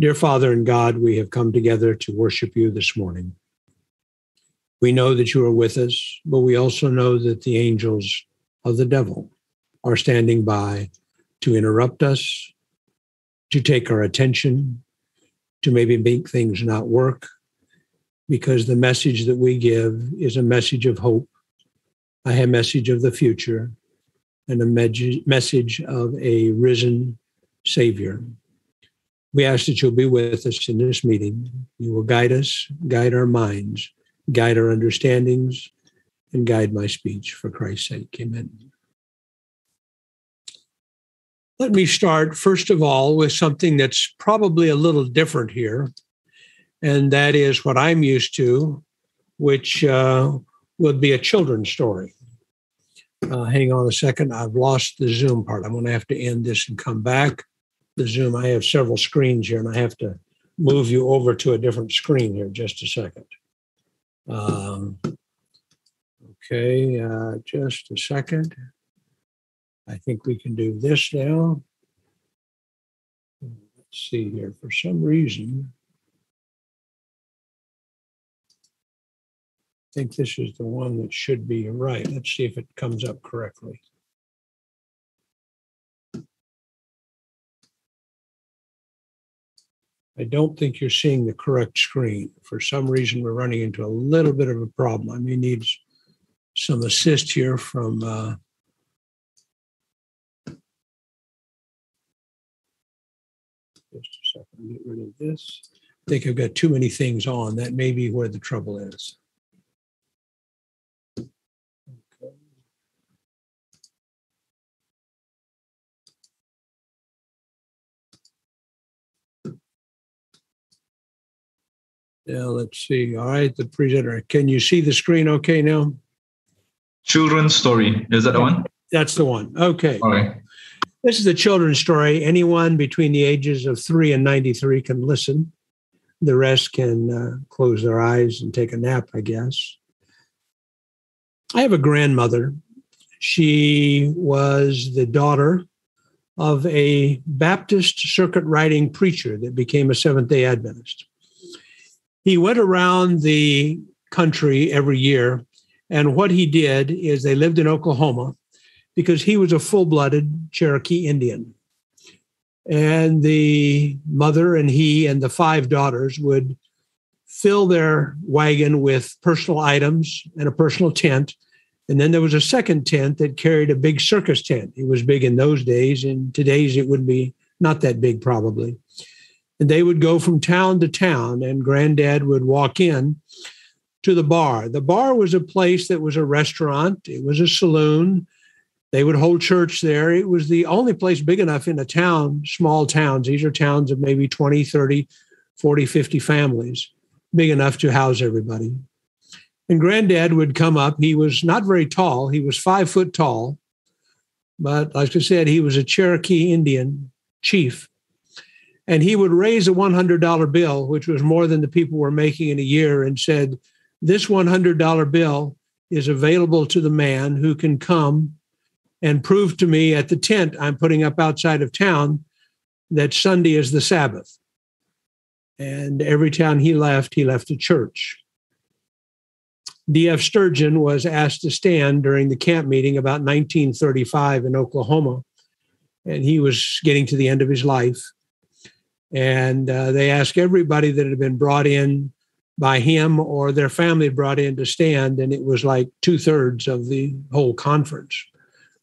Dear Father and God, we have come together to worship you this morning. We know that you are with us, but we also know that the angels of the devil are standing by to interrupt us, to take our attention, to maybe make things not work, because the message that we give is a message of hope, a message of the future, and a message of a risen Savior. We ask that you'll be with us in this meeting. You will guide us, guide our minds, guide our understandings, and guide my speech for Christ's sake. Amen. Let me start, first of all, with something that's probably a little different here, and that is what I'm used to, which uh, would be a children's story. Uh, hang on a second. I've lost the Zoom part. I'm going to have to end this and come back. The Zoom, I have several screens here, and I have to move you over to a different screen here just a second. Um, okay, uh, just a second. I think we can do this now. Let's see here. For some reason, I think this is the one that should be right. Let's see if it comes up correctly. I don't think you're seeing the correct screen. For some reason, we're running into a little bit of a problem. I may need some assist here from uh, just a second, get rid of this. I think I've got too many things on. That may be where the trouble is. Yeah, let's see. All right, the presenter. Can you see the screen okay now? Children's story. Is that the one? That's the one. Okay. All right. This is the children's story. Anyone between the ages of three and 93 can listen. The rest can uh, close their eyes and take a nap, I guess. I have a grandmother. She was the daughter of a Baptist circuit riding preacher that became a Seventh day Adventist he went around the country every year. And what he did is they lived in Oklahoma because he was a full blooded Cherokee Indian. And the mother and he and the five daughters would fill their wagon with personal items and a personal tent. And then there was a second tent that carried a big circus tent. It was big in those days. In today's, it would be not that big, probably. And they would go from town to town, and granddad would walk in to the bar. The bar was a place that was a restaurant, it was a saloon. They would hold church there. It was the only place big enough in a town, small towns. These are towns of maybe 20, 30, 40, 50 families, big enough to house everybody. And granddad would come up. He was not very tall, he was five foot tall. But like I said, he was a Cherokee Indian chief and he would raise a $100 bill, which was more than the people were making in a year, and said, This $100 bill is available to the man who can come and prove to me at the tent I'm putting up outside of town that Sunday is the Sabbath. And every town he left, he left a church. D.F. Sturgeon was asked to stand during the camp meeting about 1935 in Oklahoma, and he was getting to the end of his life. And uh, they asked everybody that had been brought in by him or their family brought in to stand, and it was like two thirds of the whole conference.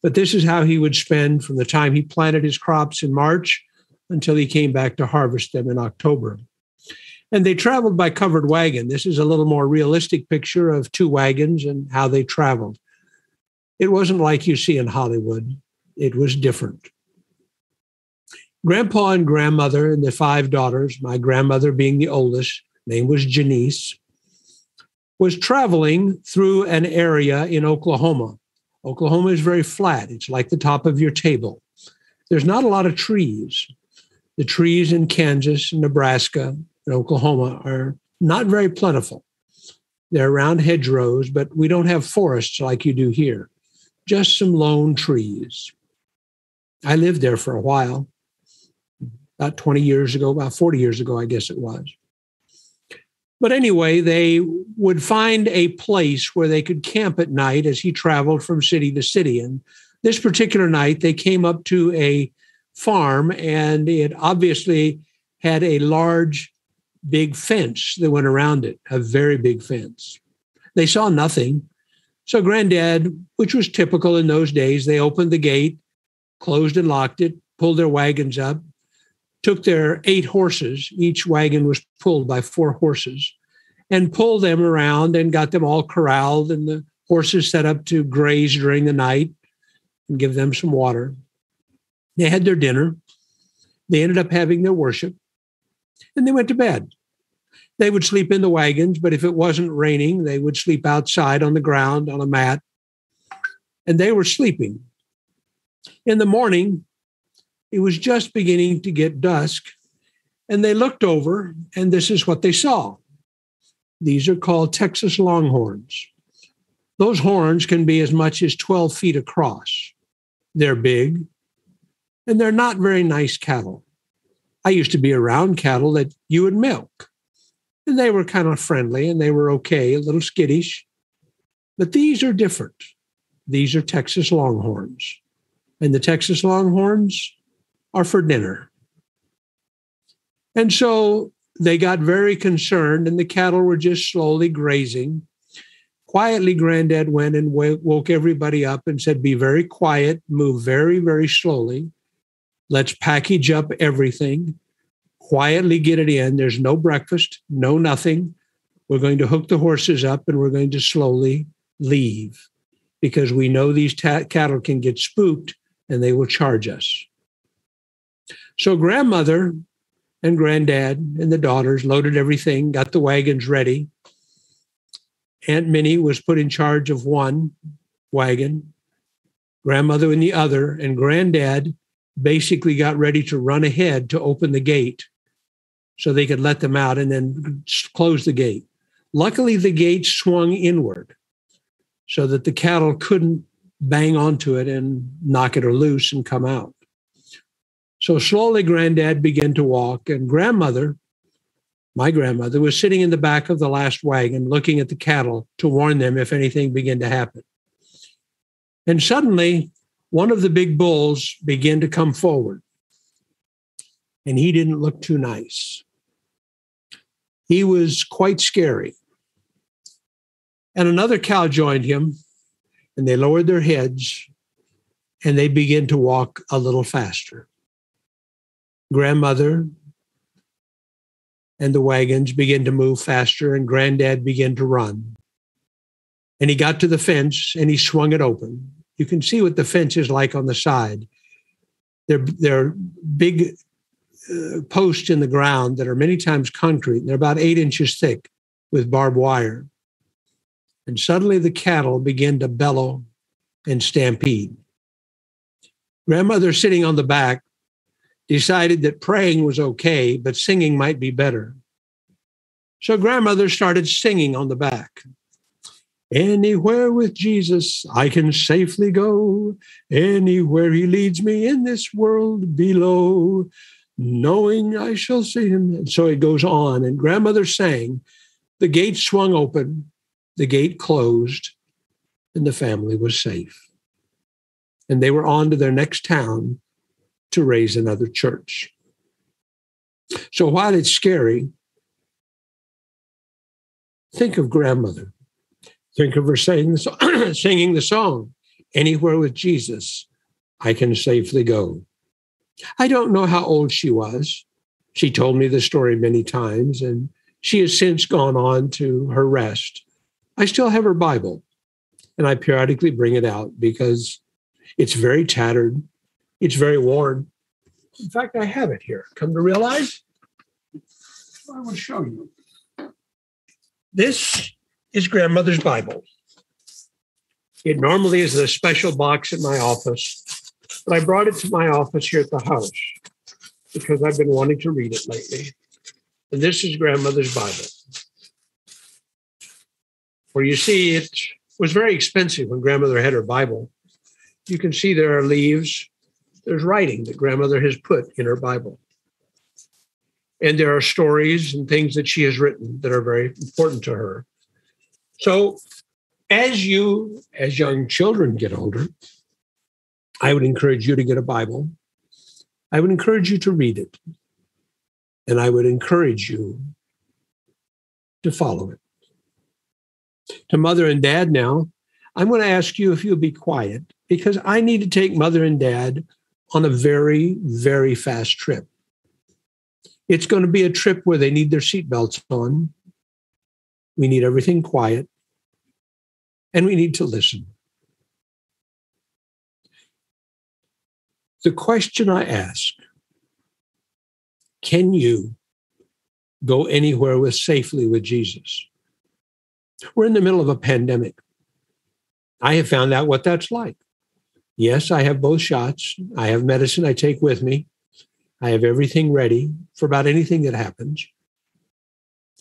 But this is how he would spend from the time he planted his crops in March until he came back to harvest them in October. And they traveled by covered wagon. This is a little more realistic picture of two wagons and how they traveled. It wasn't like you see in Hollywood, it was different. Grandpa and grandmother and the five daughters, my grandmother being the oldest, name was Janice, was traveling through an area in Oklahoma. Oklahoma is very flat, it's like the top of your table. There's not a lot of trees. The trees in Kansas, Nebraska, and Oklahoma are not very plentiful. They're around hedgerows, but we don't have forests like you do here, just some lone trees. I lived there for a while. About 20 years ago, about 40 years ago, I guess it was. But anyway, they would find a place where they could camp at night as he traveled from city to city. And this particular night, they came up to a farm, and it obviously had a large, big fence that went around it, a very big fence. They saw nothing. So, Granddad, which was typical in those days, they opened the gate, closed and locked it, pulled their wagons up, took their eight horses, each wagon was pulled by four horses, and pulled them around and got them all corralled and the horses set up to graze during the night and give them some water. They had their dinner. They ended up having their worship and they went to bed. They would sleep in the wagons, but if it wasn't raining, they would sleep outside on the ground on a mat. And they were sleeping. In the morning, it was just beginning to get dusk, and they looked over, and this is what they saw. These are called Texas longhorns. Those horns can be as much as 12 feet across. They're big, and they're not very nice cattle. I used to be around cattle that you would milk, and they were kind of friendly and they were okay, a little skittish. But these are different. These are Texas longhorns. And the Texas longhorns are for dinner. And so they got very concerned, and the cattle were just slowly grazing. Quietly, Granddad went and woke everybody up and said, Be very quiet, move very, very slowly. Let's package up everything, quietly get it in. There's no breakfast, no nothing. We're going to hook the horses up and we're going to slowly leave because we know these cattle can get spooked and they will charge us. So grandmother and granddad and the daughters loaded everything, got the wagons ready. Aunt Minnie was put in charge of one wagon, grandmother in the other, and granddad basically got ready to run ahead to open the gate so they could let them out and then close the gate. Luckily, the gate swung inward so that the cattle couldn't bang onto it and knock it or loose and come out. So slowly, granddad began to walk, and grandmother, my grandmother, was sitting in the back of the last wagon looking at the cattle to warn them if anything began to happen. And suddenly, one of the big bulls began to come forward, and he didn't look too nice. He was quite scary. And another cow joined him, and they lowered their heads and they began to walk a little faster grandmother and the wagons began to move faster, and granddad began to run. And he got to the fence and he swung it open. You can see what the fence is like on the side. They're, they're big uh, posts in the ground that are many times concrete. They're about eight inches thick with barbed wire. And suddenly the cattle began to bellow and stampede. Grandmother sitting on the back decided that praying was okay, but singing might be better. So grandmother started singing on the back. Anywhere with Jesus, I can safely go. Anywhere he leads me in this world below, knowing I shall see him. And so it goes on. And grandmother sang. The gate swung open, the gate closed, and the family was safe. And they were on to their next town to raise another church. So while it's scary, think of grandmother. Think of her saying the, singing the song, Anywhere with Jesus, I can safely go. I don't know how old she was. She told me the story many times, and she has since gone on to her rest. I still have her Bible, and I periodically bring it out because it's very tattered it's very worn. In fact, I have it here. Come to realize, I will show you. This is grandmother's Bible. It normally is in a special box in my office, but I brought it to my office here at the house because I've been wanting to read it lately. And this is grandmother's Bible. Where you see it was very expensive when grandmother had her Bible. You can see there are leaves there's writing that grandmother has put in her Bible. And there are stories and things that she has written that are very important to her. So, as you, as young children get older, I would encourage you to get a Bible. I would encourage you to read it. And I would encourage you to follow it. To mother and dad now, I'm going to ask you if you'll be quiet because I need to take mother and dad on a very, very fast trip. It's going to be a trip where they need their seatbelts on. We need everything quiet and we need to listen. The question I ask can you go anywhere with safely with Jesus? We're in the middle of a pandemic. I have found out what that's like. Yes, I have both shots. I have medicine I take with me. I have everything ready for about anything that happens.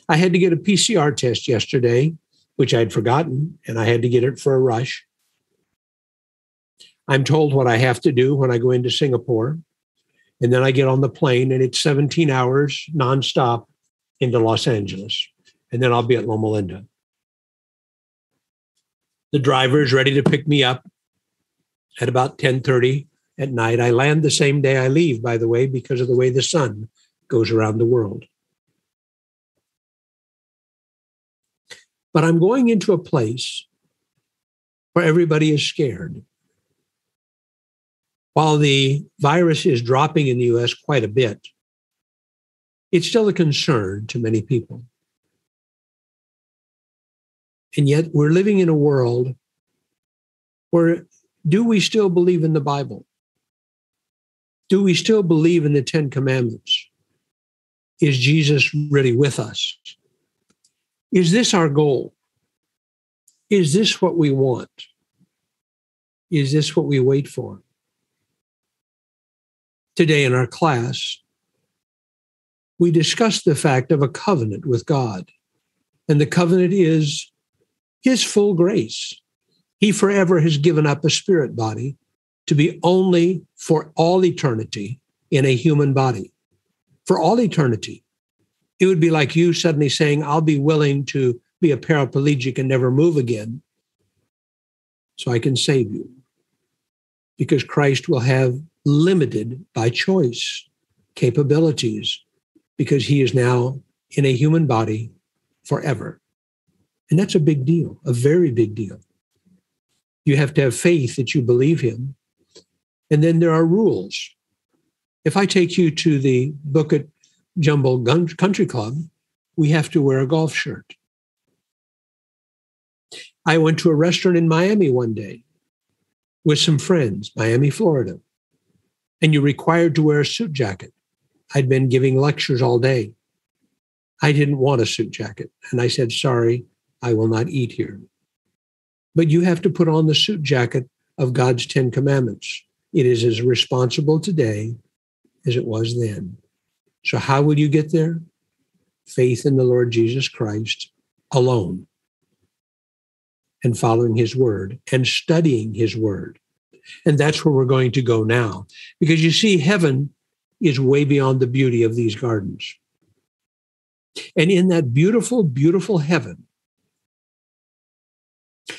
I had to get a PCR test yesterday, which I'd forgotten, and I had to get it for a rush. I'm told what I have to do when I go into Singapore. And then I get on the plane, and it's 17 hours nonstop into Los Angeles. And then I'll be at Loma Linda. The driver is ready to pick me up at about 10:30 at night. I land the same day I leave, by the way, because of the way the sun goes around the world. But I'm going into a place where everybody is scared. While the virus is dropping in the US quite a bit, it's still a concern to many people. And yet we're living in a world where do we still believe in the Bible? Do we still believe in the Ten Commandments? Is Jesus really with us? Is this our goal? Is this what we want? Is this what we wait for? Today in our class, we discussed the fact of a covenant with God. And the covenant is his full grace. He forever has given up a spirit body to be only for all eternity in a human body. For all eternity. It would be like you suddenly saying, I'll be willing to be a paraplegic and never move again so I can save you. Because Christ will have limited by choice capabilities because he is now in a human body forever. And that's a big deal, a very big deal. You have to have faith that you believe him. And then there are rules. If I take you to the Bucket Jumble Country Club, we have to wear a golf shirt. I went to a restaurant in Miami one day with some friends, Miami, Florida, and you're required to wear a suit jacket. I'd been giving lectures all day. I didn't want a suit jacket. And I said, sorry, I will not eat here. But you have to put on the suit jacket of God's Ten Commandments. It is as responsible today as it was then. So, how will you get there? Faith in the Lord Jesus Christ alone and following his word and studying his word. And that's where we're going to go now. Because you see, heaven is way beyond the beauty of these gardens. And in that beautiful, beautiful heaven,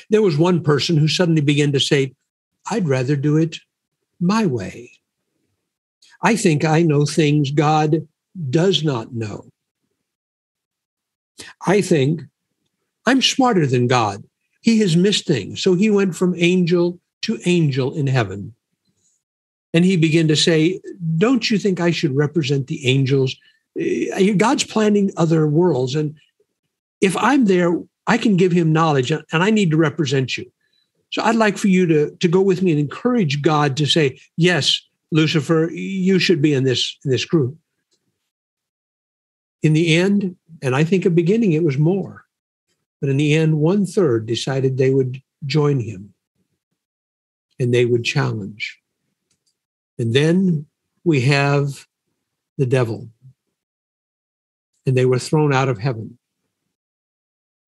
there was one person who suddenly began to say, I'd rather do it my way. I think I know things God does not know. I think I'm smarter than God. He has missed things. So he went from angel to angel in heaven. And he began to say, Don't you think I should represent the angels? Eh, God's planning other worlds. And if I'm there, I can give him knowledge and I need to represent you. So I'd like for you to, to go with me and encourage God to say, Yes, Lucifer, you should be in this, in this group. In the end, and I think at beginning it was more, but in the end, one third decided they would join him and they would challenge. And then we have the devil. And they were thrown out of heaven.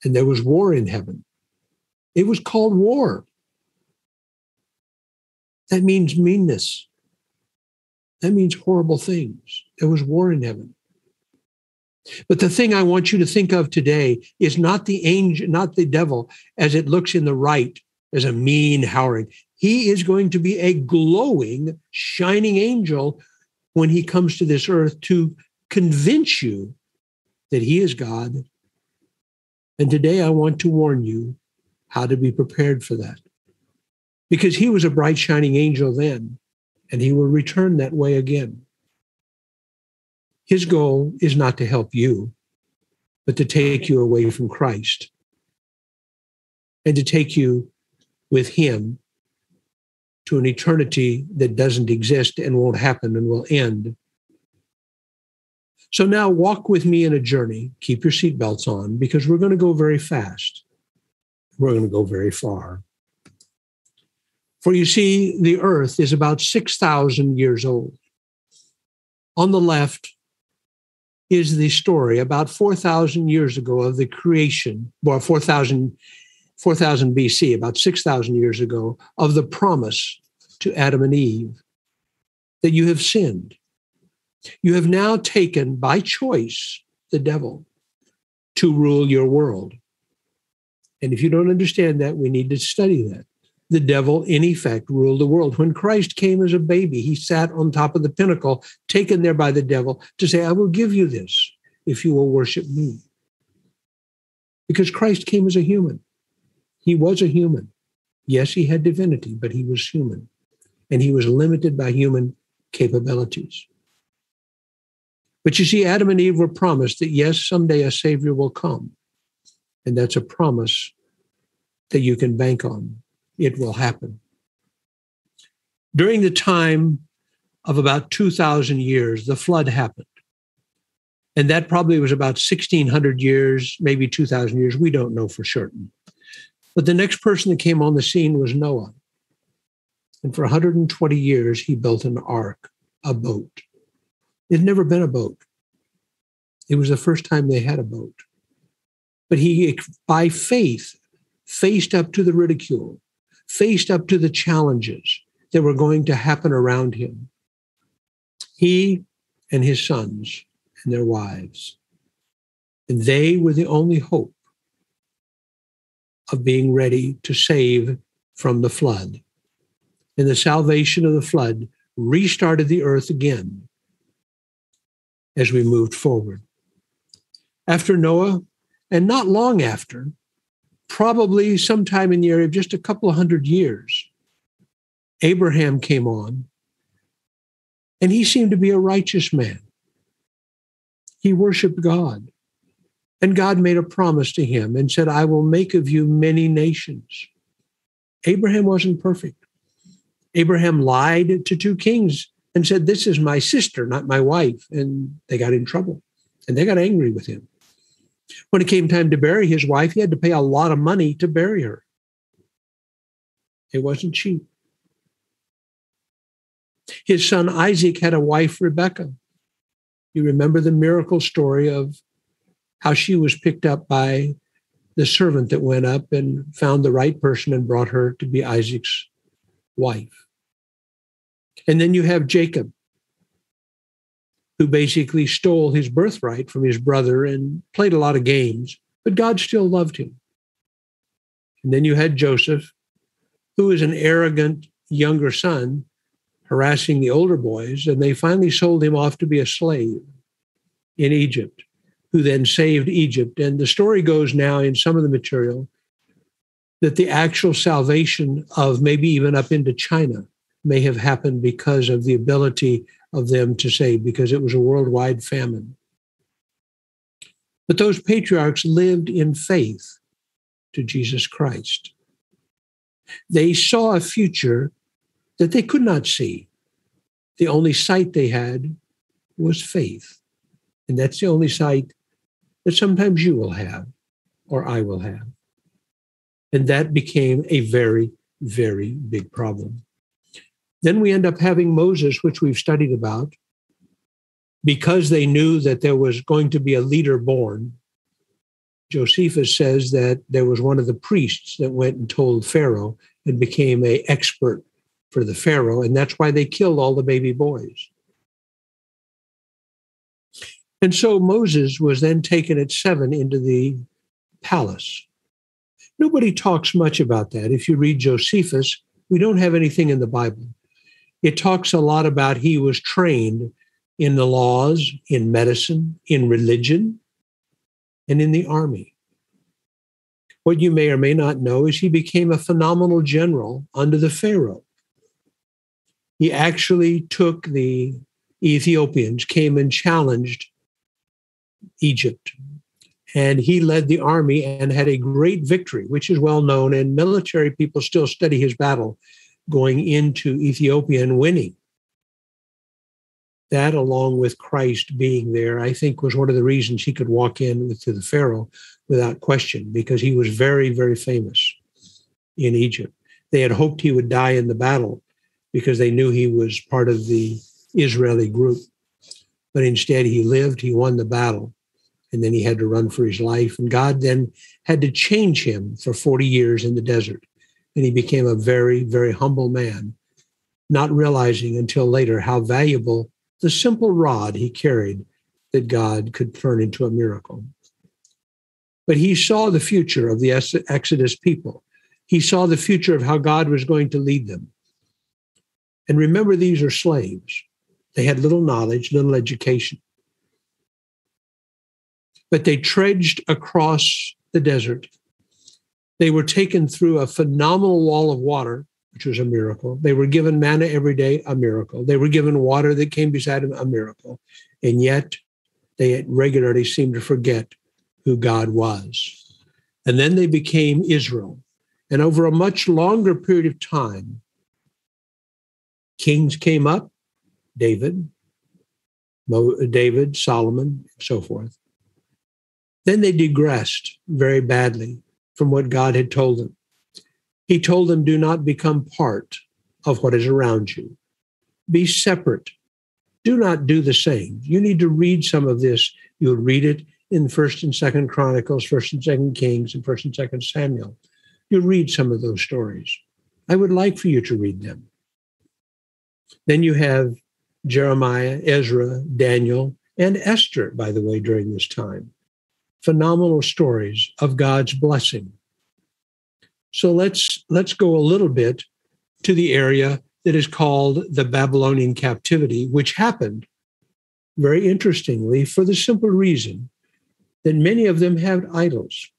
And there was war in heaven. It was called war. That means meanness. That means horrible things. There was war in heaven. But the thing I want you to think of today is not the angel, not the devil as it looks in the right as a mean howling. He is going to be a glowing, shining angel when he comes to this earth to convince you that he is God. And today I want to warn you how to be prepared for that. Because he was a bright, shining angel then, and he will return that way again. His goal is not to help you, but to take you away from Christ and to take you with Him to an eternity that doesn't exist and won't happen and will end. So now walk with me in a journey. Keep your seatbelts on because we're going to go very fast. We're going to go very far. For you see, the earth is about 6,000 years old. On the left is the story about 4,000 years ago of the creation, or 4,000 4,000 BC, about 6,000 years ago, of the promise to Adam and Eve that you have sinned. You have now taken by choice the devil to rule your world. And if you don't understand that, we need to study that. The devil, in effect, ruled the world. When Christ came as a baby, he sat on top of the pinnacle, taken there by the devil, to say, I will give you this if you will worship me. Because Christ came as a human. He was a human. Yes, he had divinity, but he was human. And he was limited by human capabilities. But you see, Adam and Eve were promised that, yes, someday a Savior will come. And that's a promise that you can bank on. It will happen. During the time of about 2,000 years, the flood happened. And that probably was about 1,600 years, maybe 2,000 years. We don't know for certain. But the next person that came on the scene was Noah. And for 120 years, he built an ark, a boat. It had never been a boat. It was the first time they had a boat. But he, by faith, faced up to the ridicule, faced up to the challenges that were going to happen around him. He and his sons and their wives. And they were the only hope of being ready to save from the flood. And the salvation of the flood restarted the earth again as we moved forward. After Noah, and not long after, probably sometime in the area of just a couple of hundred years, Abraham came on, and he seemed to be a righteous man. He worshiped God. And God made a promise to him and said, I will make of you many nations. Abraham wasn't perfect. Abraham lied to two kings and said, This is my sister, not my wife. And they got in trouble and they got angry with him. When it came time to bury his wife, he had to pay a lot of money to bury her. It wasn't cheap. His son Isaac had a wife, Rebecca. You remember the miracle story of how she was picked up by the servant that went up and found the right person and brought her to be Isaac's wife. And then you have Jacob, who basically stole his birthright from his brother and played a lot of games, but God still loved him. And then you had Joseph, who is an arrogant younger son harassing the older boys, and they finally sold him off to be a slave in Egypt who then saved Egypt. And the story goes now in some of the material that the actual salvation of maybe even up into China may have happened because of the ability of them to save, because it was a worldwide famine. But those patriarchs lived in faith to Jesus Christ. They saw a future that they could not see. The only sight they had was faith. And that's the only sight that sometimes you will have or I will have. And that became a very, very big problem. Then we end up having Moses, which we've studied about, because they knew that there was going to be a leader born. Josephus says that there was one of the priests that went and told Pharaoh and became a expert for the Pharaoh, and that's why they killed all the baby boys. And so Moses was then taken at seven into the palace. Nobody talks much about that. If you read Josephus, we don't have anything in the Bible. It talks a lot about he was trained in the laws, in medicine, in religion, and in the army. What you may or may not know is he became a phenomenal general under the Pharaoh. He actually took the Ethiopians, came and challenged Egypt. And he led the army and had a great victory, which is well known. And military people still study his battle going into Ethiopia and winning. That, along with Christ being there, I think was one of the reasons he could walk in to the Pharaoh without question, because he was very, very famous in Egypt. They had hoped he would die in the battle because they knew he was part of the Israeli group. But instead, he lived, he won the battle, and then he had to run for his life. And God then had to change him for 40 years in the desert. And he became a very, very humble man, not realizing until later how valuable the simple rod he carried that God could turn into a miracle. But he saw the future of the Exodus people. He saw the future of how God was going to lead them. And remember, these are slaves. They had little knowledge, little education but they trudged across the desert. They were taken through a phenomenal wall of water, which was a miracle. They were given manna every day, a miracle. They were given water that came beside them, a miracle. And yet they regularly seemed to forget who God was. And then they became Israel. And over a much longer period of time, kings came up, David, David, Solomon, and so forth. Then they digressed very badly from what God had told them. He told them, Do not become part of what is around you, be separate. Do not do the same. You need to read some of this. You'll read it in First and Second Chronicles, First and Second Kings, and First and Second Samuel. You'll read some of those stories. I would like for you to read them. Then you have Jeremiah, Ezra, Daniel, and Esther, by the way, during this time phenomenal stories of God's blessing. So let's let's go a little bit to the area that is called the Babylonian captivity, which happened very interestingly for the simple reason that many of them had idols.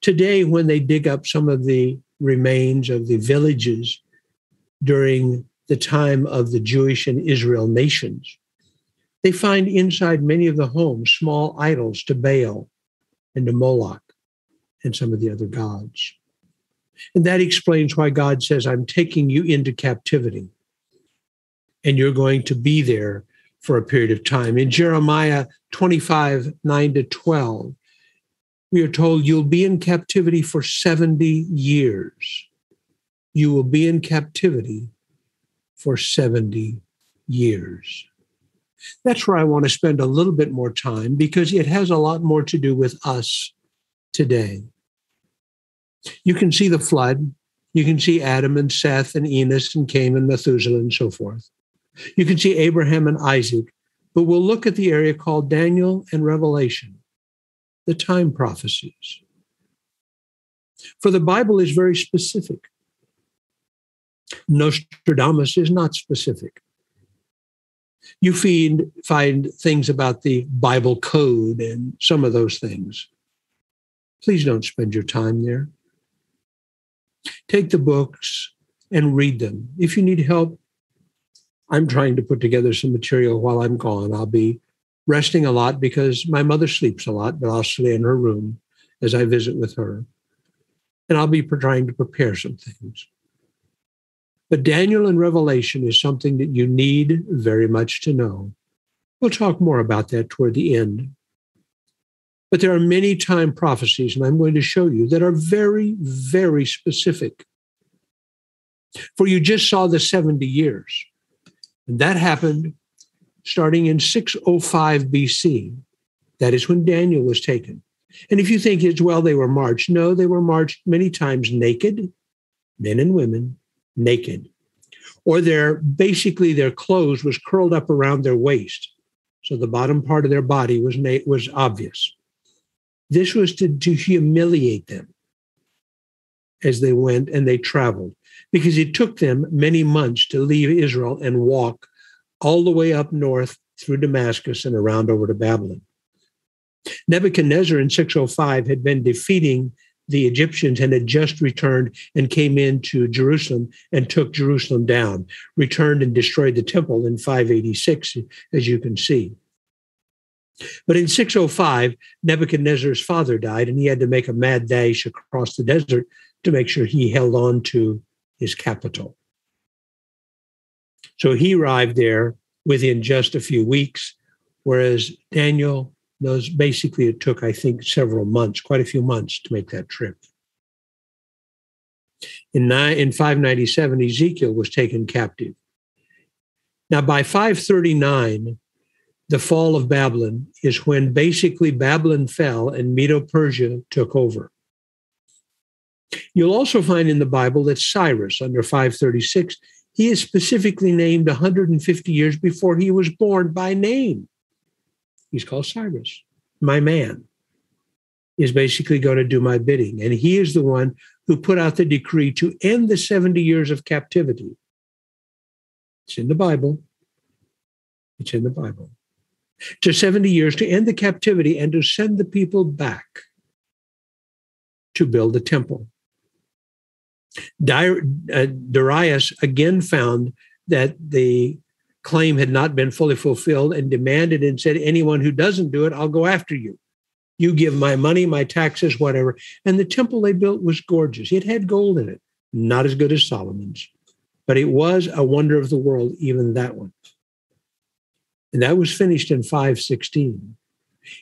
Today, when they dig up some of the remains of the villages during the time of the Jewish and Israel nations, they find inside many of the homes small idols to Baal and to Moloch and some of the other gods. And that explains why God says, I'm taking you into captivity and you're going to be there for a period of time. In Jeremiah 25, 9 to 12, we are told you'll be in captivity for 70 years. You will be in captivity for 70 years. That's where I want to spend a little bit more time because it has a lot more to do with us today. You can see the flood. You can see Adam and Seth and Enos and Cain and Methuselah and so forth. You can see Abraham and Isaac, but we'll look at the area called Daniel and Revelation, the time prophecies. For the Bible is very specific. Nostradamus is not specific you find find things about the Bible code and some of those things. Please don't spend your time there. Take the books and read them. If you need help, I'm trying to put together some material while I'm gone. I'll be resting a lot because my mother sleeps a lot, but I'll stay in her room as I visit with her. And I'll be trying to prepare some things. But Daniel and Revelation is something that you need very much to know. We'll talk more about that toward the end. But there are many time prophecies, and I'm going to show you, that are very, very specific. For you just saw the 70 years, and that happened starting in 605 BC. That is when Daniel was taken. And if you think it's, well, they were marched, no, they were marched many times naked, men and women, naked, or their basically their clothes was curled up around their waist. so the bottom part of their body was na- was obvious. This was to, to humiliate them as they went and they traveled, because it took them many months to leave Israel and walk all the way up north through Damascus and around over to Babylon. Nebuchadnezzar in 605 had been defeating the Egyptians and had just returned and came into Jerusalem and took Jerusalem down, returned and destroyed the temple in 586, as you can see. But in 605, Nebuchadnezzar's father died, and he had to make a mad dash across the desert to make sure he held on to his capital. So he arrived there within just a few weeks, whereas Daniel those basically it took i think several months quite a few months to make that trip. In, in 597 ezekiel was taken captive. Now by 539 the fall of babylon is when basically babylon fell and medo-persia took over. You'll also find in the bible that cyrus under 536 he is specifically named 150 years before he was born by name He's called Cyrus. My man is basically going to do my bidding. And he is the one who put out the decree to end the 70 years of captivity. It's in the Bible. It's in the Bible. To 70 years to end the captivity and to send the people back to build the temple. Uh, Darius again found that the claim had not been fully fulfilled and demanded and said, anyone who doesn't do it, I'll go after you. You give my money, my taxes, whatever. And the temple they built was gorgeous. It had gold in it, not as good as Solomon's, but it was a wonder of the world, even that one. And that was finished in 516.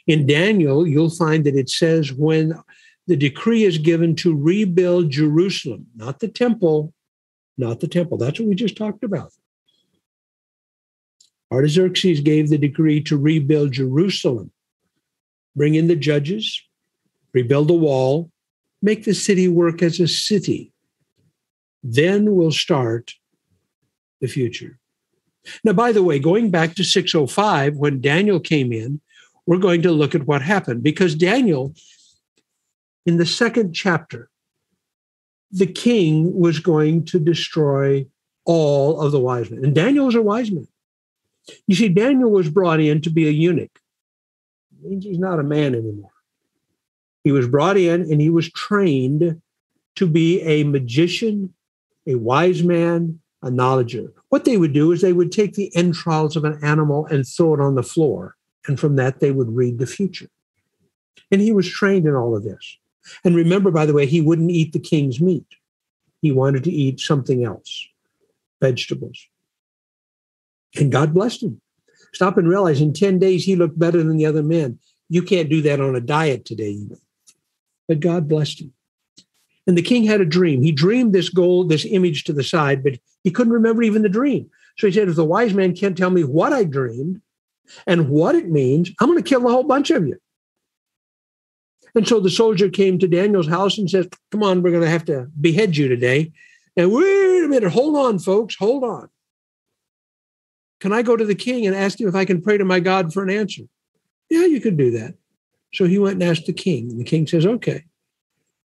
In Daniel, you'll find that it says when the decree is given to rebuild Jerusalem, not the temple, not the temple. That's what we just talked about. Artaxerxes gave the decree to rebuild Jerusalem, bring in the judges, rebuild the wall, make the city work as a city. Then we'll start the future. Now, by the way, going back to 605, when Daniel came in, we're going to look at what happened because Daniel, in the second chapter, the king was going to destroy all of the wise men. And Daniel was a wise man. You see, Daniel was brought in to be a eunuch. He's not a man anymore. He was brought in and he was trained to be a magician, a wise man, a knowledger. What they would do is they would take the entrails of an animal and throw it on the floor. And from that, they would read the future. And he was trained in all of this. And remember, by the way, he wouldn't eat the king's meat. He wanted to eat something else, vegetables. And God blessed him. Stop and realize in 10 days he looked better than the other men. You can't do that on a diet today. But God blessed him. And the king had a dream. He dreamed this gold, this image to the side, but he couldn't remember even the dream. So he said, if the wise man can't tell me what I dreamed and what it means, I'm going to kill a whole bunch of you. And so the soldier came to Daniel's house and says, Come on, we're going to have to behead you today. And wait a minute, hold on, folks, hold on. Can I go to the king and ask him if I can pray to my God for an answer? Yeah, you could do that. So he went and asked the king, and the king says, Okay.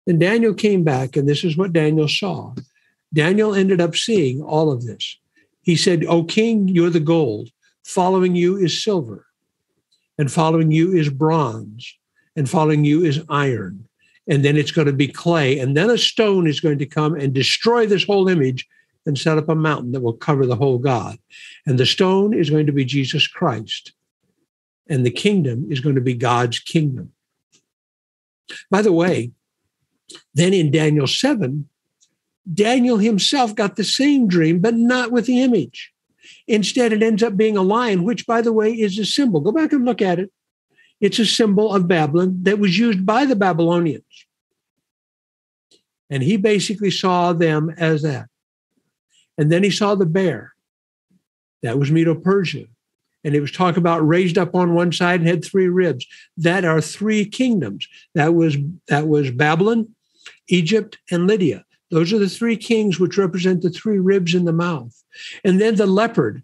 Then Daniel came back, and this is what Daniel saw. Daniel ended up seeing all of this. He said, O king, you're the gold. Following you is silver, and following you is bronze, and following you is iron. And then it's going to be clay. And then a stone is going to come and destroy this whole image and set up a mountain that will cover the whole God. And the stone is going to be Jesus Christ. And the kingdom is going to be God's kingdom. By the way, then in Daniel 7, Daniel himself got the same dream, but not with the image. Instead, it ends up being a lion, which, by the way, is a symbol. Go back and look at it. It's a symbol of Babylon that was used by the Babylonians. And he basically saw them as that. And then he saw the bear. That was Medo Persia. And it was talking about raised up on one side and had three ribs. That are three kingdoms. That was that was Babylon, Egypt, and Lydia. Those are the three kings which represent the three ribs in the mouth. And then the leopard,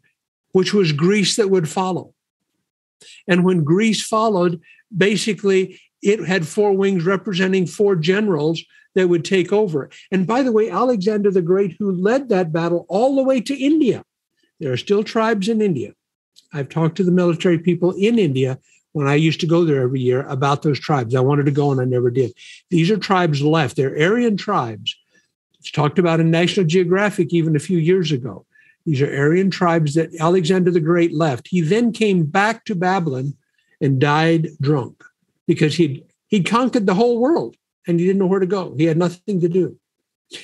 which was Greece that would follow. And when Greece followed, basically it had four wings representing four generals that would take over. And by the way, Alexander the Great, who led that battle all the way to India, there are still tribes in India. I've talked to the military people in India when I used to go there every year about those tribes. I wanted to go and I never did. These are tribes left, they're Aryan tribes. It's talked about in National Geographic even a few years ago. These are Aryan tribes that Alexander the Great left. He then came back to Babylon and died drunk because he'd, he'd conquered the whole world and he didn't know where to go. He had nothing to do.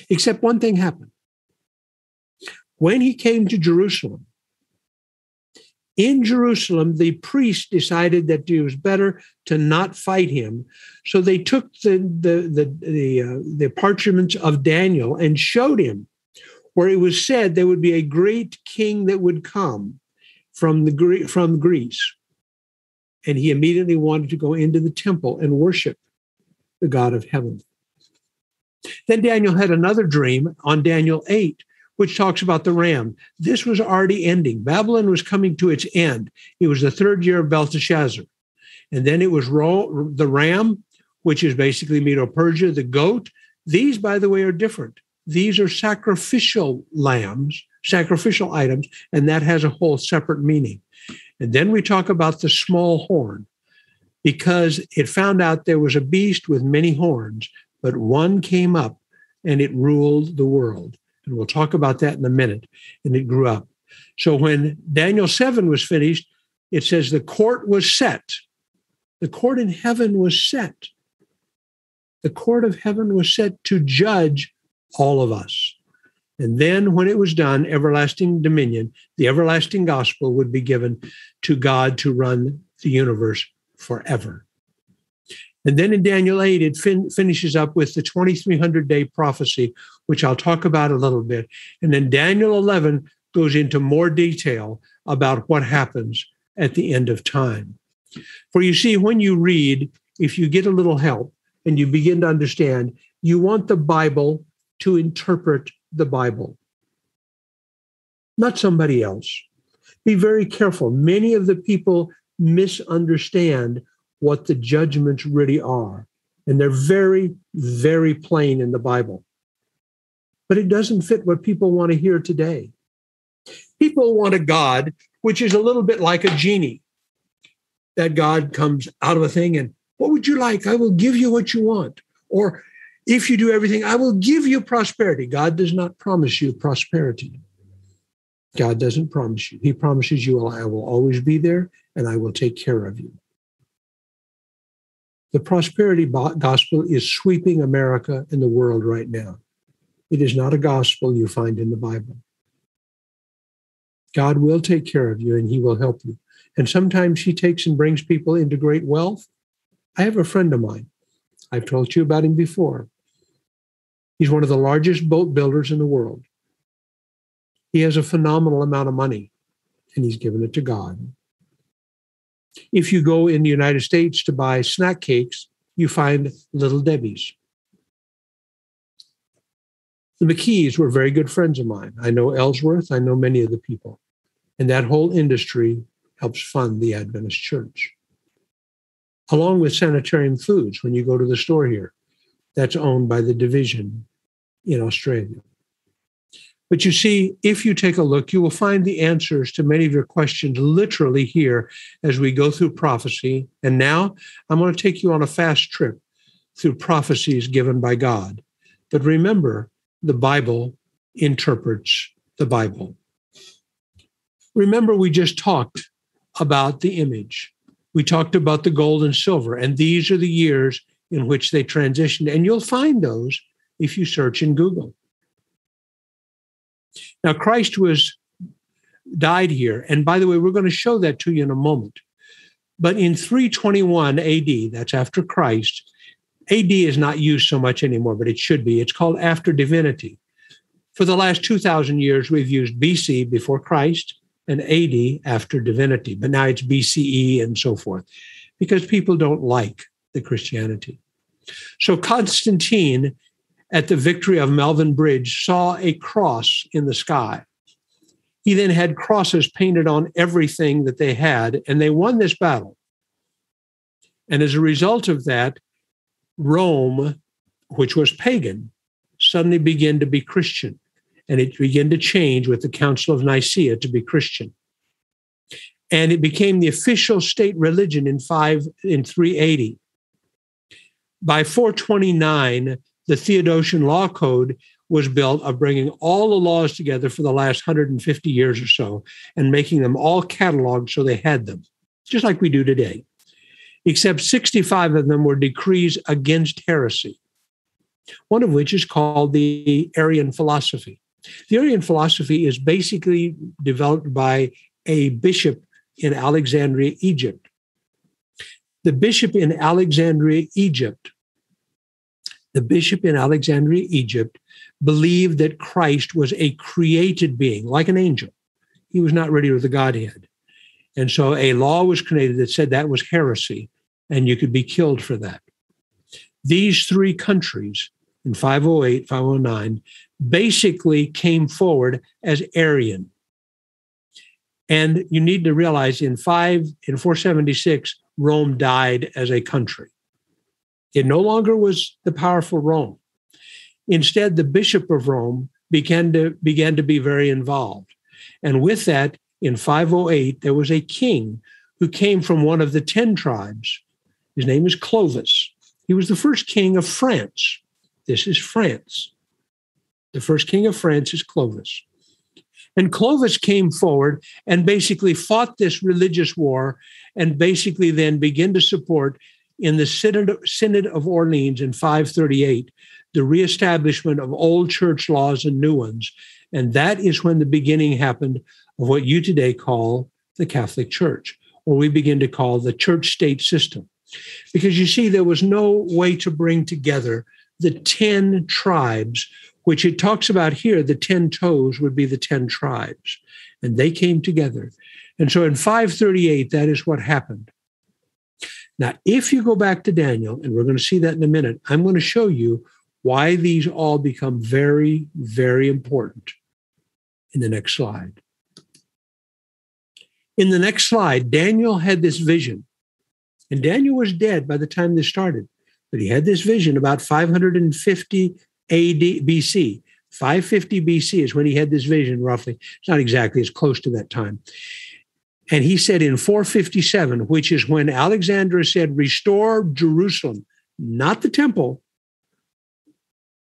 Except one thing happened. When he came to Jerusalem, in Jerusalem, the priests decided that it was better to not fight him. So they took the, the, the, the, uh, the parchments of Daniel and showed him where it was said there would be a great king that would come from, the, from Greece. And he immediately wanted to go into the temple and worship the God of heaven. Then Daniel had another dream on Daniel 8 which talks about the ram. This was already ending. Babylon was coming to its end. It was the third year of Belteshazzar. And then it was the ram, which is basically Medo Persia, the goat. These, by the way, are different. These are sacrificial lambs, sacrificial items, and that has a whole separate meaning. And then we talk about the small horn because it found out there was a beast with many horns, but one came up and it ruled the world. And we'll talk about that in a minute. And it grew up. So when Daniel 7 was finished, it says the court was set. The court in heaven was set. The court of heaven was set to judge all of us. And then, when it was done, everlasting dominion, the everlasting gospel would be given to God to run the universe forever. And then in Daniel 8, it fin- finishes up with the 2300 day prophecy, which I'll talk about a little bit. And then Daniel 11 goes into more detail about what happens at the end of time. For you see, when you read, if you get a little help and you begin to understand, you want the Bible to interpret the Bible, not somebody else. Be very careful. Many of the people misunderstand what the judgments really are. And they're very, very plain in the Bible. But it doesn't fit what people want to hear today. People want a God which is a little bit like a genie. That God comes out of a thing and, what would you like? I will give you what you want. Or if you do everything, I will give you prosperity. God does not promise you prosperity. God doesn't promise you. He promises you, I will always be there and I will take care of you. The prosperity gospel is sweeping America and the world right now. It is not a gospel you find in the Bible. God will take care of you and he will help you. And sometimes he takes and brings people into great wealth. I have a friend of mine. I've told you about him before. He's one of the largest boat builders in the world. He has a phenomenal amount of money and he's given it to God. If you go in the United States to buy snack cakes, you find Little Debbie's. The McKees were very good friends of mine. I know Ellsworth, I know many of the people. And that whole industry helps fund the Adventist church. Along with Sanitarium Foods, when you go to the store here, that's owned by the division in Australia. But you see, if you take a look, you will find the answers to many of your questions literally here as we go through prophecy. And now I'm going to take you on a fast trip through prophecies given by God. But remember, the Bible interprets the Bible. Remember, we just talked about the image. We talked about the gold and silver, and these are the years in which they transitioned. And you'll find those if you search in Google. Now, Christ was died here. And by the way, we're going to show that to you in a moment. But in 321 AD, that's after Christ, AD is not used so much anymore, but it should be. It's called after divinity. For the last 2,000 years, we've used BC before Christ and AD after divinity, but now it's BCE and so forth because people don't like the Christianity. So Constantine at the victory of Milvian Bridge saw a cross in the sky. He then had crosses painted on everything that they had, and they won this battle. And as a result of that, Rome, which was pagan, suddenly began to be Christian. And it began to change with the Council of Nicaea to be Christian. And it became the official state religion in five in 380. By 429, the Theodosian Law Code was built of bringing all the laws together for the last 150 years or so and making them all cataloged so they had them, just like we do today. Except 65 of them were decrees against heresy, one of which is called the Arian philosophy. The Arian philosophy is basically developed by a bishop in Alexandria, Egypt. The bishop in Alexandria, Egypt the bishop in Alexandria, Egypt, believed that Christ was a created being, like an angel. He was not ready with the Godhead. And so a law was created that said that was heresy, and you could be killed for that. These three countries in 508, 509 basically came forward as Arian. And you need to realize in 5 in 476 Rome died as a country. It no longer was the powerful Rome. Instead, the Bishop of Rome began to, began to be very involved. And with that, in 508, there was a king who came from one of the 10 tribes. His name is Clovis. He was the first king of France. This is France. The first king of France is Clovis. And Clovis came forward and basically fought this religious war and basically then began to support in the Synod, Synod of Orleans in 538 the reestablishment of old church laws and new ones. And that is when the beginning happened of what you today call the Catholic Church, or we begin to call the church state system. Because you see, there was no way to bring together the 10 tribes, which it talks about here, the 10 toes would be the 10 tribes. And they came together. And so in 538, that is what happened. Now, if you go back to Daniel, and we're going to see that in a minute, I'm going to show you why these all become very, very important in the next slide. In the next slide, Daniel had this vision, and Daniel was dead by the time this started, but he had this vision about 550 AD BC. 550 BC is when he had this vision, roughly. It's not exactly, it's close to that time. And he said in 457, which is when Alexander said, Restore Jerusalem, not the temple,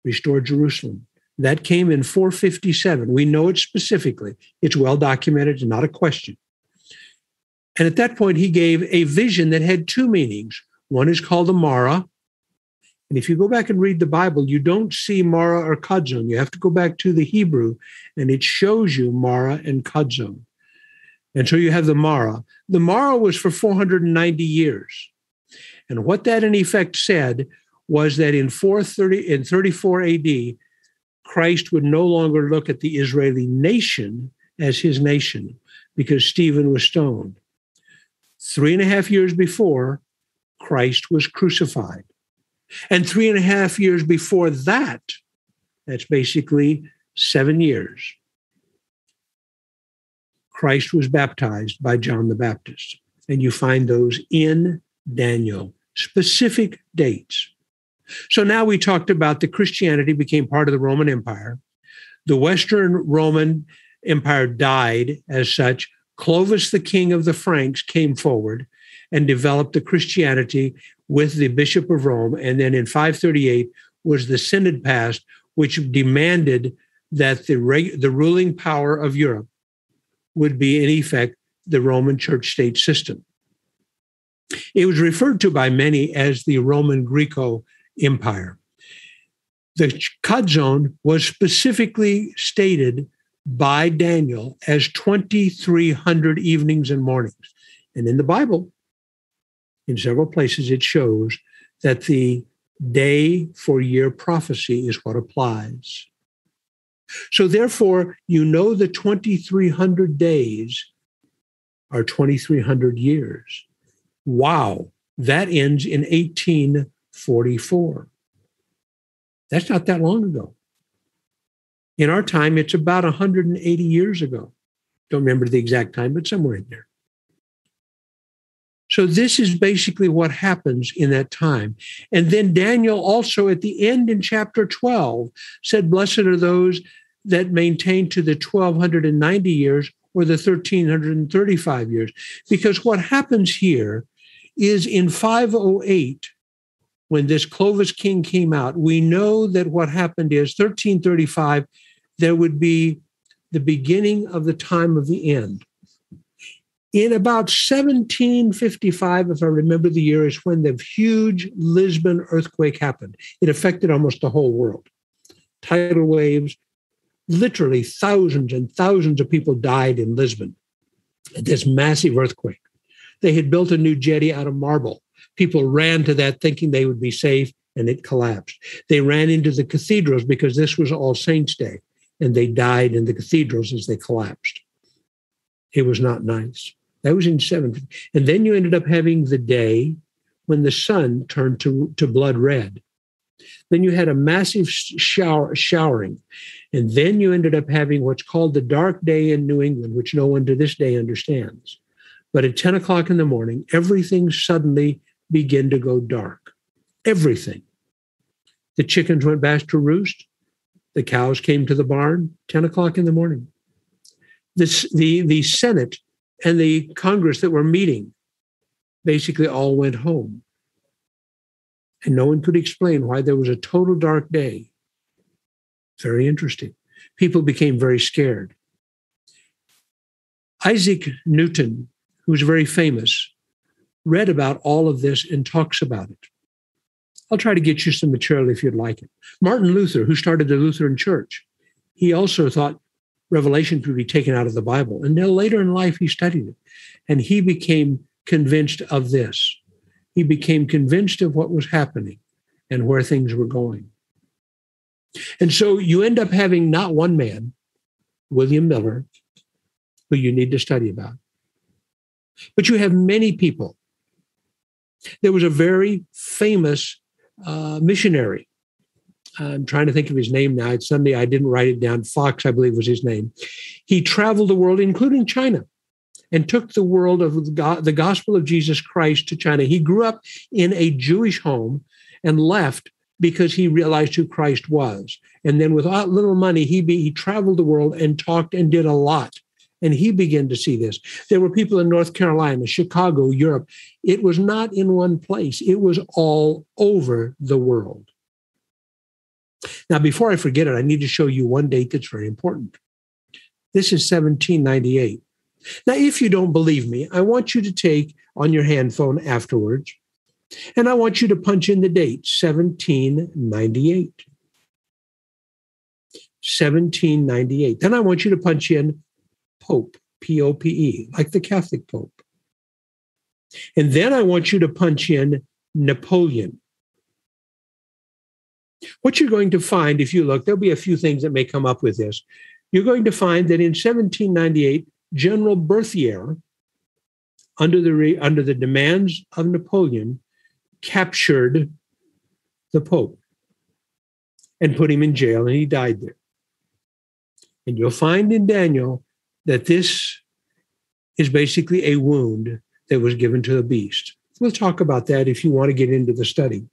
restore Jerusalem. That came in 457. We know it specifically. It's well documented, it's not a question. And at that point, he gave a vision that had two meanings. One is called the Mara. And if you go back and read the Bible, you don't see Mara or Chazon. You have to go back to the Hebrew, and it shows you Mara and Chazon. And so you have the Mara. The Mara was for 490 years. And what that in effect said was that in 430 in 34 AD, Christ would no longer look at the Israeli nation as his nation because Stephen was stoned. Three and a half years before, Christ was crucified. And three and a half years before that, that's basically seven years, Christ was baptized by John the Baptist. And you find those in Daniel, specific dates. So now we talked about the Christianity became part of the Roman Empire. The Western Roman Empire died as such. Clovis, the king of the Franks, came forward and developed the Christianity with the Bishop of Rome. And then in 538 was the Synod passed, which demanded that the, reg- the ruling power of Europe would be, in effect, the Roman church state system. It was referred to by many as the Roman Greco Empire. The Chazon was specifically stated by Daniel as 2,300 evenings and mornings. And in the Bible, in several places, it shows that the day for year prophecy is what applies. So, therefore, you know the 2,300 days are 2,300 years. Wow, that ends in 1844. That's not that long ago. In our time, it's about 180 years ago. Don't remember the exact time, but somewhere in there. So this is basically what happens in that time. And then Daniel also at the end in chapter 12 said, Blessed are those that maintained to the 1290 years or the 1335 years. Because what happens here is in 508, when this Clovis king came out, we know that what happened is 1335, there would be the beginning of the time of the end. In about 1755, if I remember the year, is when the huge Lisbon earthquake happened. It affected almost the whole world. Tidal waves, literally thousands and thousands of people died in Lisbon at this massive earthquake. They had built a new jetty out of marble. People ran to that thinking they would be safe, and it collapsed. They ran into the cathedrals because this was All Saints' Day, and they died in the cathedrals as they collapsed. It was not nice. That was in 70. And then you ended up having the day when the sun turned to, to blood red. Then you had a massive shower, showering. And then you ended up having what's called the dark day in New England, which no one to this day understands. But at 10 o'clock in the morning, everything suddenly began to go dark. Everything. The chickens went back to roost. The cows came to the barn, 10 o'clock in the morning. This, the, the Senate and the Congress that were meeting basically all went home. And no one could explain why there was a total dark day. Very interesting. People became very scared. Isaac Newton, who's very famous, read about all of this and talks about it. I'll try to get you some material if you'd like it. Martin Luther, who started the Lutheran Church, he also thought Revelation could be taken out of the Bible. And then later in life, he studied it and he became convinced of this. He became convinced of what was happening and where things were going. And so you end up having not one man, William Miller, who you need to study about, but you have many people. There was a very famous uh, missionary I'm trying to think of his name now. It's Sunday. I didn't write it down. Fox, I believe, was his name. He traveled the world, including China, and took the world of the gospel of Jesus Christ to China. He grew up in a Jewish home and left because he realized who Christ was. And then, with a little money, he be, he traveled the world and talked and did a lot. And he began to see this. There were people in North Carolina, Chicago, Europe. It was not in one place, it was all over the world. Now, before I forget it, I need to show you one date that's very important. This is 1798. Now, if you don't believe me, I want you to take on your handphone afterwards, and I want you to punch in the date 1798. 1798. Then I want you to punch in Pope, P O P E, like the Catholic Pope. And then I want you to punch in Napoleon, what you're going to find, if you look, there'll be a few things that may come up with this. You're going to find that in 1798, General Berthier, under the, under the demands of Napoleon, captured the Pope and put him in jail, and he died there. And you'll find in Daniel that this is basically a wound that was given to the beast. We'll talk about that if you want to get into the study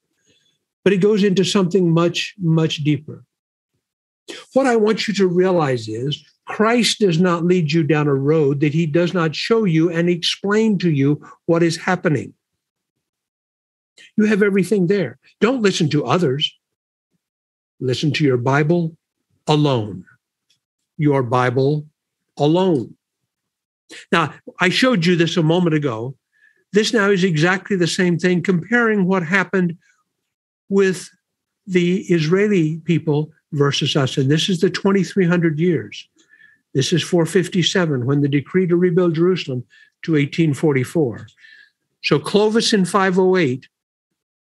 but it goes into something much, much deeper. What I want you to realize is Christ does not lead you down a road that he does not show you and explain to you what is happening. You have everything there. Don't listen to others. Listen to your Bible alone. Your Bible alone. Now, I showed you this a moment ago. This now is exactly the same thing, comparing what happened with the Israeli people versus us. And this is the 2300 years. This is 457 when the decree to rebuild Jerusalem to 1844. So Clovis in 508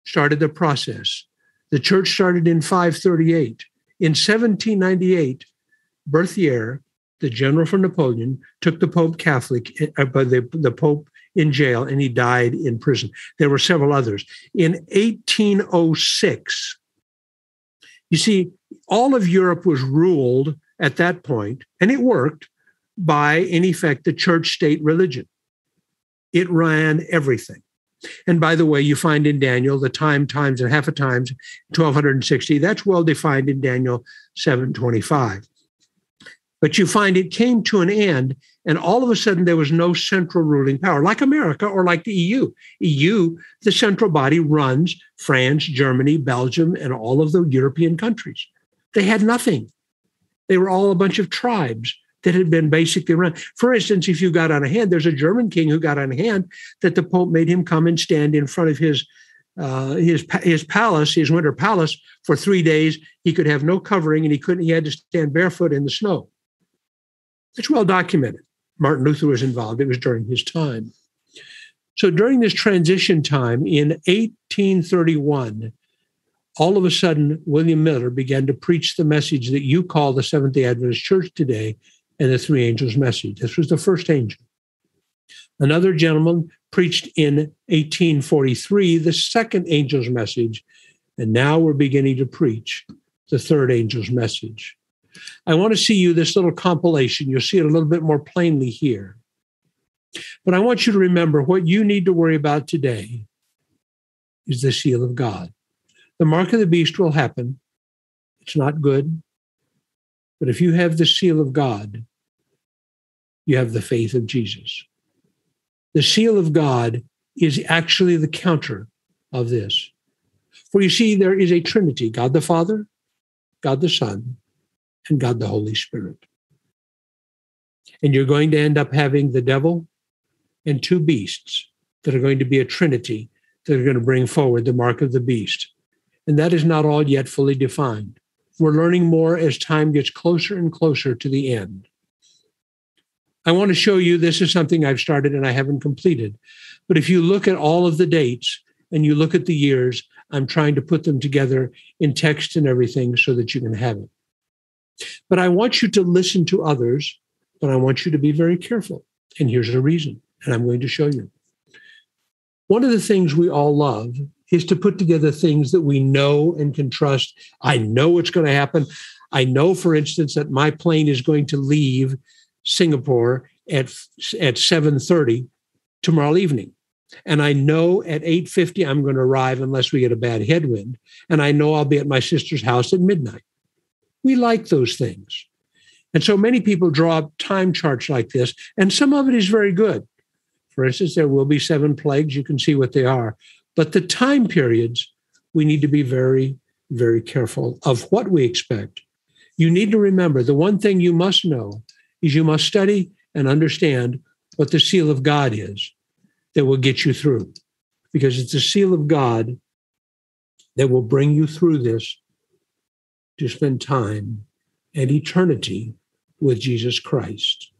started the process. The church started in 538. In 1798, Berthier, the general for Napoleon, took the Pope Catholic, uh, the, the Pope in jail and he died in prison. There were several others. In 1806, you see, all of Europe was ruled at that point, and it worked by, in effect, the church state religion. It ran everything. And by the way, you find in Daniel the time, times, and half a times, 1260. That's well defined in Daniel 725. But you find it came to an end, and all of a sudden there was no central ruling power, like America or like the EU. EU, the central body runs France, Germany, Belgium, and all of the European countries. They had nothing. They were all a bunch of tribes that had been basically run. For instance, if you got on a hand, there's a German king who got on hand that the Pope made him come and stand in front of his uh, his his palace, his winter palace, for three days. He could have no covering, and he couldn't. He had to stand barefoot in the snow. It's well documented. Martin Luther was involved. It was during his time. So during this transition time in 1831, all of a sudden, William Miller began to preach the message that you call the Seventh day Adventist Church today and the three angels' message. This was the first angel. Another gentleman preached in 1843 the second angel's message, and now we're beginning to preach the third angel's message. I want to see you this little compilation. You'll see it a little bit more plainly here. But I want you to remember what you need to worry about today is the seal of God. The mark of the beast will happen. It's not good. But if you have the seal of God, you have the faith of Jesus. The seal of God is actually the counter of this. For you see, there is a Trinity God the Father, God the Son, and God the Holy Spirit. And you're going to end up having the devil and two beasts that are going to be a trinity that are going to bring forward the mark of the beast. And that is not all yet fully defined. We're learning more as time gets closer and closer to the end. I want to show you this is something I've started and I haven't completed. But if you look at all of the dates and you look at the years, I'm trying to put them together in text and everything so that you can have it. But I want you to listen to others, but I want you to be very careful. And here's the reason, and I'm going to show you. One of the things we all love is to put together things that we know and can trust. I know what's going to happen. I know, for instance, that my plane is going to leave Singapore at, at 7.30 tomorrow evening. And I know at 8.50 I'm going to arrive unless we get a bad headwind. And I know I'll be at my sister's house at midnight. We like those things. And so many people draw up time charts like this, and some of it is very good. For instance, there will be seven plagues. You can see what they are. But the time periods, we need to be very, very careful of what we expect. You need to remember the one thing you must know is you must study and understand what the seal of God is that will get you through. Because it's the seal of God that will bring you through this to spend time and eternity with Jesus Christ.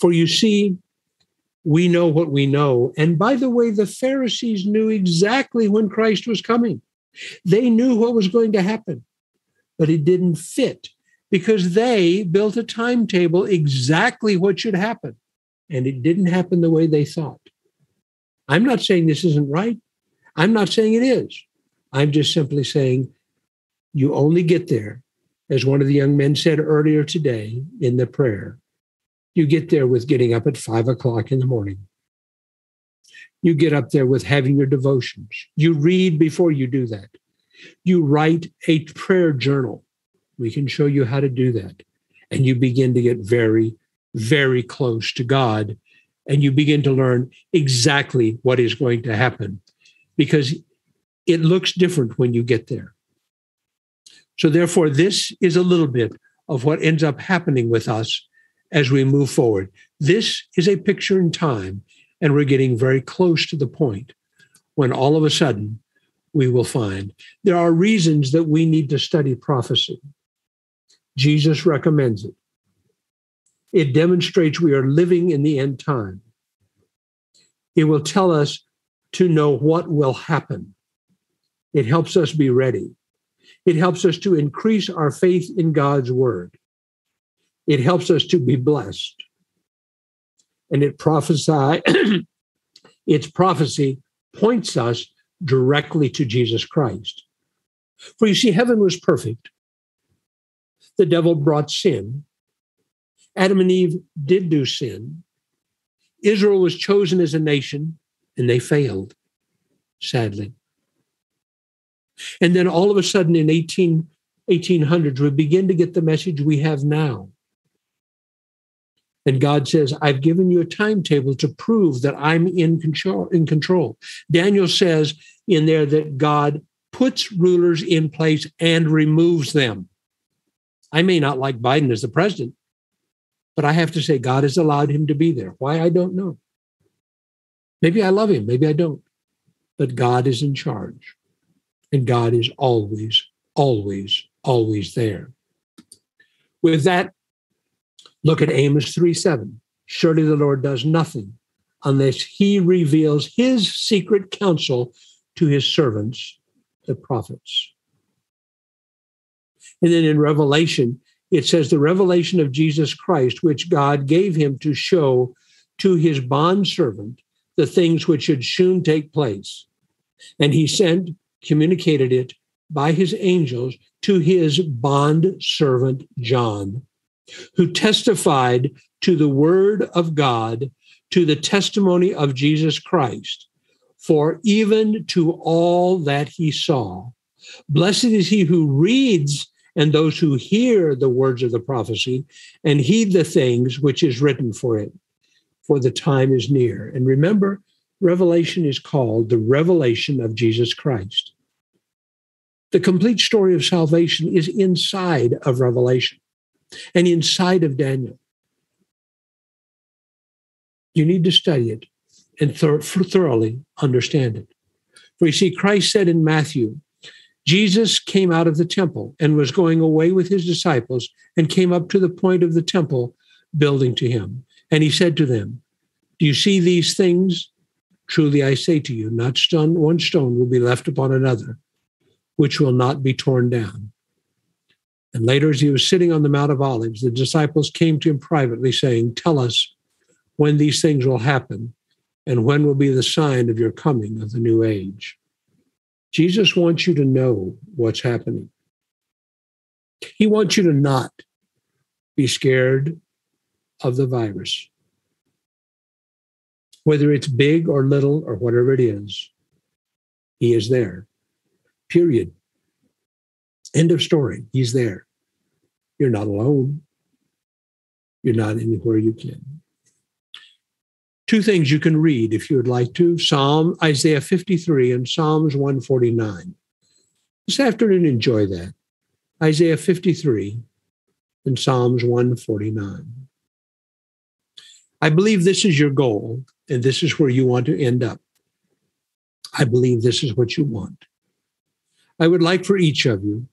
For you see, we know what we know. And by the way, the Pharisees knew exactly when Christ was coming. They knew what was going to happen, but it didn't fit because they built a timetable exactly what should happen. And it didn't happen the way they thought. I'm not saying this isn't right. I'm not saying it is. I'm just simply saying you only get there, as one of the young men said earlier today in the prayer, you get there with getting up at five o'clock in the morning. You get up there with having your devotions. You read before you do that. You write a prayer journal. We can show you how to do that. And you begin to get very, very close to God. And you begin to learn exactly what is going to happen because it looks different when you get there. So, therefore, this is a little bit of what ends up happening with us as we move forward. This is a picture in time, and we're getting very close to the point when all of a sudden we will find there are reasons that we need to study prophecy. Jesus recommends it. It demonstrates we are living in the end time. It will tell us to know what will happen. It helps us be ready. It helps us to increase our faith in God's word. It helps us to be blessed. And it prophesy, its prophecy points us directly to Jesus Christ. For you see, heaven was perfect. The devil brought sin. Adam and Eve did do sin. Israel was chosen as a nation and they failed, sadly. And then all of a sudden in 18, 1800s, we begin to get the message we have now. And God says, I've given you a timetable to prove that I'm in control, in control. Daniel says in there that God puts rulers in place and removes them. I may not like Biden as the president, but I have to say God has allowed him to be there. Why? I don't know. Maybe I love him, maybe I don't. But God is in charge. And God is always, always, always there. With that, look at Amos 3 7. Surely the Lord does nothing unless he reveals his secret counsel to his servants, the prophets. And then in Revelation, it says the revelation of Jesus Christ, which God gave him to show to his bondservant the things which should soon take place. And he sent communicated it by his angels to his bond servant John, who testified to the word of God, to the testimony of Jesus Christ, for even to all that he saw. Blessed is he who reads and those who hear the words of the prophecy and heed the things which is written for it, for the time is near. And remember, Revelation is called the revelation of Jesus Christ. The complete story of salvation is inside of Revelation and inside of Daniel. You need to study it and thoroughly understand it. For you see, Christ said in Matthew, Jesus came out of the temple and was going away with his disciples and came up to the point of the temple building to him. And he said to them, Do you see these things? Truly I say to you, not stone, one stone will be left upon another, which will not be torn down. And later, as he was sitting on the Mount of Olives, the disciples came to him privately, saying, Tell us when these things will happen, and when will be the sign of your coming of the new age. Jesus wants you to know what's happening. He wants you to not be scared of the virus whether it's big or little or whatever it is, he is there. Period. End of story. He's there. You're not alone. You're not anywhere you can. Two things you can read if you would like to Psalm, Isaiah 53 and Psalms 149. This afternoon, enjoy that. Isaiah 53 and Psalms 149. I believe this is your goal and this is where you want to end up. I believe this is what you want. I would like for each of you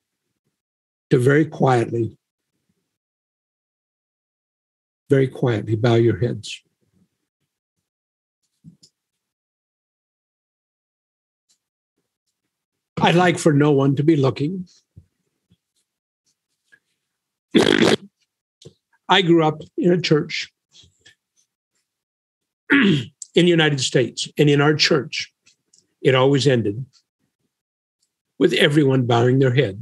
to very quietly, very quietly bow your heads. I'd like for no one to be looking. I grew up in a church in the United States and in our church, it always ended with everyone bowing their head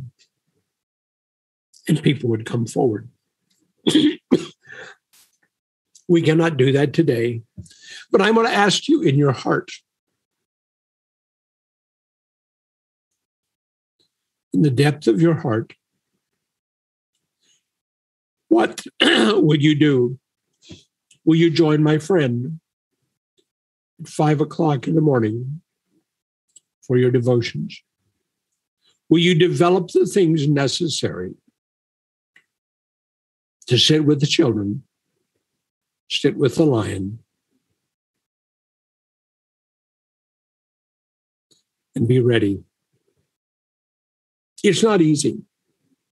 and people would come forward. we cannot do that today, but I'm going to ask you in your heart. In the depth of your heart, what would you do? Will you join my friend at five o'clock in the morning for your devotions? Will you develop the things necessary to sit with the children, sit with the lion, and be ready? It's not easy,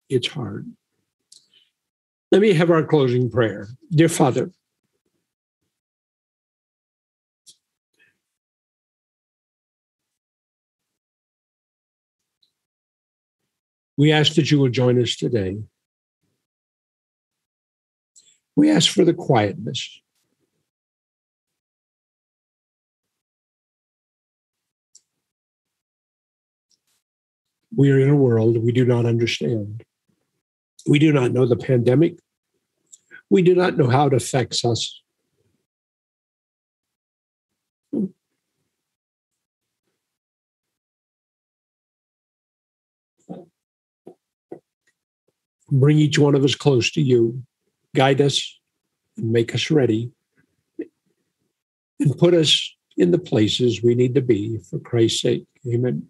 it's hard. Let me have our closing prayer. Dear Father, We ask that you will join us today. We ask for the quietness. We are in a world we do not understand. We do not know the pandemic. we do not know how it affects us. Bring each one of us close to you, guide us, and make us ready, and put us in the places we need to be for Christ's sake. Amen.